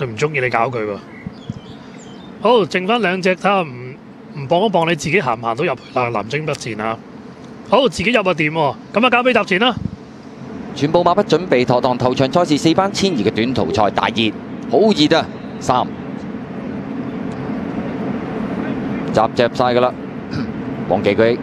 佢唔中意你搞佢喎。好，剩翻兩隻睇下唔唔磅一磅你自己行唔行到入去啦？南征北戰啊！好，自己入啊掂喎，咁啊交俾搭前啦。全部馬匹準備妥當，頭場賽事四班千二嘅短途賽大熱，好熱啊！三集集晒噶啦，忘記居。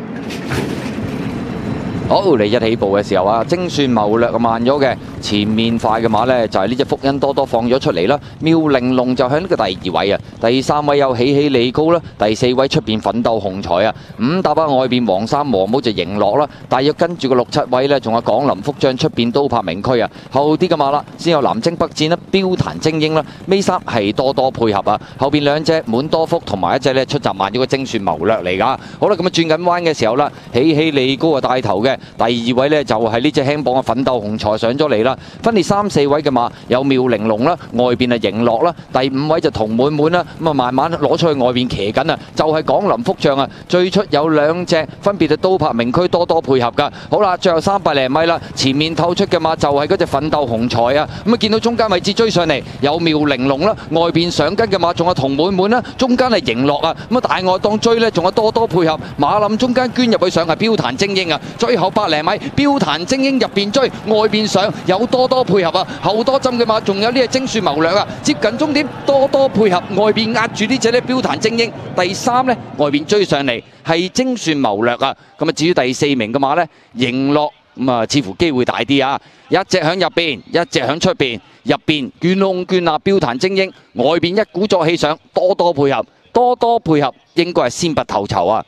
好，你一起步嘅時候啊，精算謀略啊慢咗嘅，前面快嘅马呢，就係呢只福恩多多放咗出嚟啦，妙玲龍就喺呢個第二位啊，第三位有喜喜利高啦，第四位出邊奮鬥紅彩啊，五搭啊外面黃衫黃帽就迎落啦，大約跟住個六七位呢，仲有港林福將出邊都拍名區啊，後啲嘅马啦，先有南征北戰啦，标坛精英啦，尾三係多多配合啊，後面兩隻滿多福同埋一隻呢出闸慢咗個精算謀略嚟噶，好啦，咁啊轉緊彎嘅時候啦，喜喜利高啊帶頭嘅。第二位呢，就係呢隻輕磅嘅奮鬥紅財上咗嚟啦，分列三四位嘅馬有妙玲龍啦，外邊啊迎樂啦，第五位就同滿滿啦，咁啊慢慢攞出去外邊騎緊啊，就係港林福將啊，最出有兩隻分別係刀拍名區多多配合噶，好啦，最後三百零米啦，前面透出嘅馬就係嗰隻奮鬥紅財啊，咁啊見到中間位置追上嚟有妙玲龍啦，外邊上跟嘅馬仲有同滿滿啦，中間係迎樂啊，咁啊大外檔追呢，仲有多多配合，馬林中間捐入去上係標壇精英啊，最後百零米標壇精英入邊追，外邊上有多多配合啊，後多針嘅馬仲有呢隻精算謀略啊，接近終點多多配合，外邊壓住呢隻呢標壇精英，第三呢，外邊追上嚟係精算謀略啊，咁啊至於第四名嘅馬呢，迎落咁啊似乎機會大啲啊，一隻響入邊，一隻響出邊，入邊捐窿捐罅標壇精英，外邊一鼓作氣上多多配合，多多配合應該係先拔頭籌啊！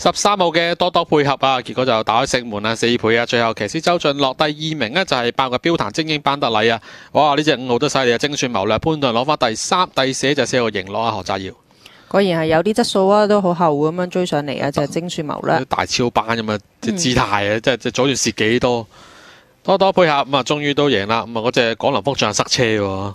十三號嘅多多配合啊，結果就打開城門啊，四倍啊，最後騎師周俊樂第二名呢，就係八嘅標壇精英班德禮啊！哇，呢只五號都犀利啊，精算謀略，潘頓攞翻第三、第四就四號贏攞啊，何澤耀。果然係有啲質素啊，都好後咁樣追上嚟啊，就係精算謀略。大超班咁啊，即姿態啊，即係即係左段蝕幾多，多多配合咁啊，終於都贏啦！咁啊，嗰隻港林福將塞車喎。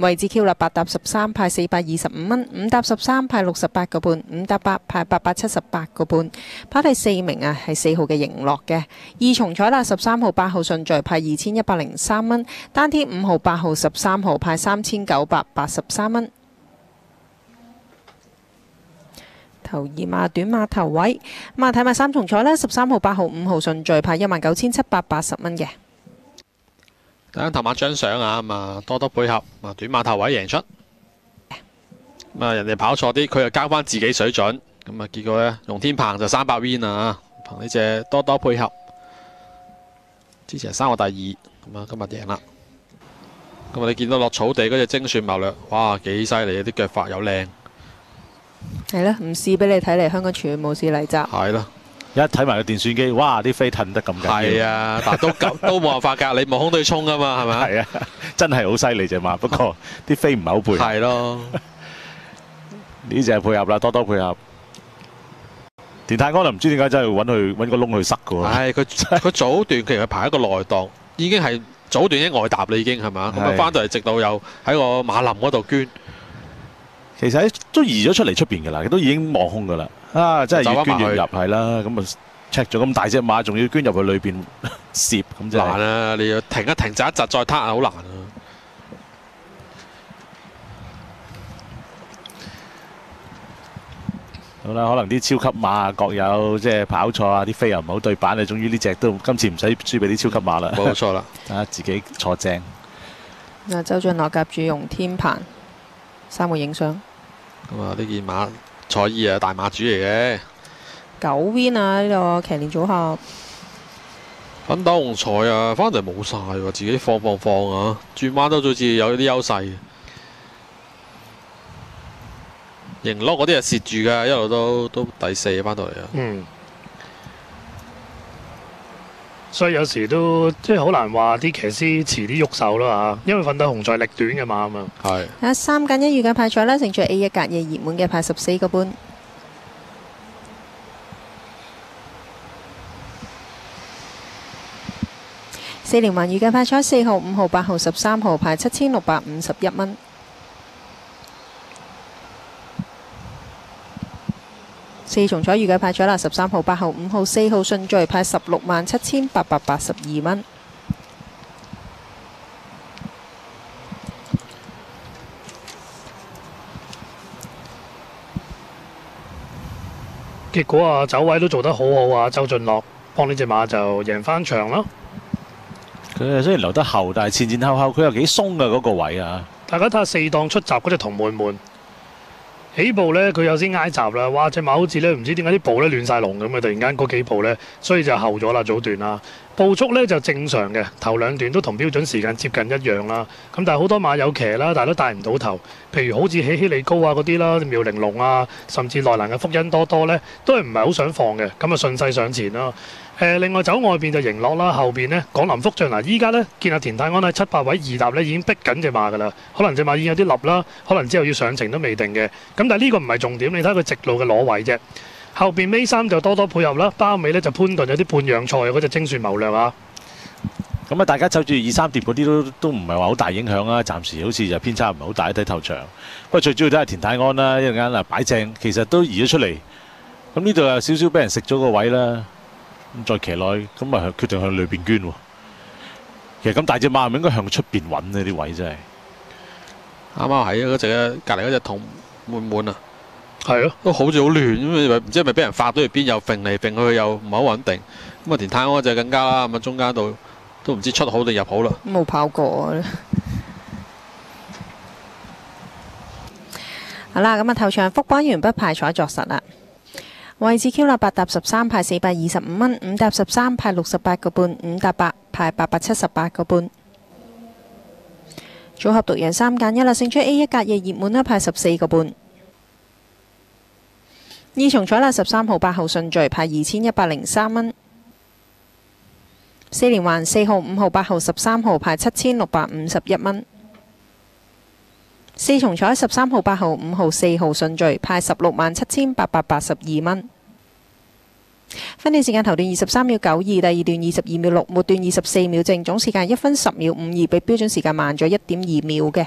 位置 Q 啦，八搭十三派四百二十五蚊，五搭十三派六十八個半，五搭八派八百七十八個半。跑第四名啊，係四號嘅迎樂嘅。二重彩啦，十三號、八號順序派二千一百零三蚊，單天五號、八號、十三號派三千九百八十三蚊。頭二馬短馬頭位，咁啊睇埋三重彩啦，十三號、八號、五號順序派一萬九千七百八十蚊嘅。睇下頭馬張相啊，咁啊多多配合，啊短馬頭位贏出，咁啊人哋跑錯啲，佢又交翻自己水準，咁啊結果呢，容天鵬就三百 win 啊，憑呢只多多配合，之前三個第二，咁啊今日贏啦。咁啊你見到落草地嗰隻精算謀略，哇幾犀利啊！啲腳法又靚，係啦，唔試俾你睇嚟，香港全冇試嚟集。係啦。一睇埋個電算機，哇！啲飛褪得咁緊要，係啊，但都夠都冇辦法㗎，你無空對衝㗎嘛，係咪啊？係啊，真係好犀利隻馬。不過啲飛唔係好配合，係咯，呢只係配合啦，多多配合。田泰安就唔知點解真係揾佢揾個窿去塞㗎喎。係，佢佢早段其實排一個內檔，已經係早段已經外搭啦，已經係嘛？咁啊係翻到嚟直到又喺個馬林嗰度捐，其實都移咗出嚟出邊㗎啦，都已經望空㗎啦。啊，真係越捐越入走係啦。咁啊 check 咗咁大隻馬，仲要捐入去裏邊 攝，咁真係難啊！你要停一停，窒一窒，再撻啊，好難啊！好啦。可能啲超級馬啊各有即係跑錯啊，啲飛又唔好對版啊。終於呢只都今次唔使輸俾啲超級馬啦。冇錯啦，啊，自己坐正。嗱，周俊樂夾住用天鵬三個影相，咁啊呢件馬賽衣啊大馬主嚟嘅，九 win 啊呢個騎練組合，粉斗紅彩啊翻嚟冇晒喎，自己放放放啊，轉馬都好似有啲優勢。贏落嗰啲係蝕住㗎，一路都都第四翻到嚟啊！嗯，所以有時都即係好難話啲騎師遲啲喐手啦嚇，因為奮鬥紅在力短嘅嘛啊嘛。係啊三揀一預計派彩啦，勝出 A 一隔夜熱門嘅派十四個半。四連環預計派彩四號、五號、八號、十三號派七千六百五十一蚊。四重彩預計派咗啦，十三號、八號、五號、四號順序派十六萬七千八百八十二蚊。結果啊，走位都做得好好啊，周俊樂幫呢只馬就贏翻場啦。佢啊雖然留得後，但係前前後後佢又幾鬆嘅嗰個位啊。大家睇下四檔出閘嗰只同門門起步呢，佢有先挨閘啦，哇！只馬好似呢，唔知點解啲步呢亂晒龍咁啊，突然間嗰幾步呢，所以就後咗啦早段啦。步速呢就正常嘅，頭兩段都同標準時間接近一樣啦。咁但係好多馬有騎啦，但係都帶唔到頭。譬如好似喜喜利高啊嗰啲啦，妙玲龍啊，甚至內欄嘅福恩多多呢，都係唔係好想放嘅。咁啊順勢上前啦。誒，另外走外邊就迎落啦，後邊呢，港林福將嗱，依家呢，見阿田泰安喺七八位二搭呢已經逼緊只馬㗎啦，可能只馬已經有啲立啦，可能之後要上程都未定嘅。咁但係呢個唔係重點，你睇下佢直路嘅攞位啫。後邊尾三就多多配合啦，包尾呢就潘頓有啲半讓賽嗰只精算謀略啊。咁啊，大家走住二三碟嗰啲都都唔係話好大影響啊。暫時好似就偏差唔係好大睇頭場。不過最主要都係田泰安啦，一陣間啊擺正，其實都移咗出嚟。咁呢度有少少俾人食咗個位啦。咁再騎落去，咁啊決定向裏邊捐喎。其實咁大隻馬係咪應該向出邊揾呢啲位真係。啱啱喺嗰只隔離嗰只同滿滿啊，係咯，都好似好亂咁，唔知係咪俾人發到去邊，又揈嚟揈去，又唔係好穩定。咁啊，田泰安就更加啦，咁啊中間度都唔知出好定入好啦。冇跑過啊！好啦，咁啊頭場復班完畢，派彩作實啦。位置 Q 啦，八搭十三派四百二十五蚊，五搭十三派六十八個半，五搭八派八百七十八個半。組合獨贏三拣一啦，勝出 A 一隔夜熱門啦，派十四個半。二重彩啦，十三號八號順序派二千一百零三蚊。四連環四號、五號、八號、十三號派七千六百五十一蚊。四重彩十三號、八號、五號、四號順序派十六萬七千八百八十二蚊。分段时间头段二十三秒九二，第二段二十二秒六，末段二十四秒正，总时间一分十秒五二，比标准时间慢咗一点二秒嘅。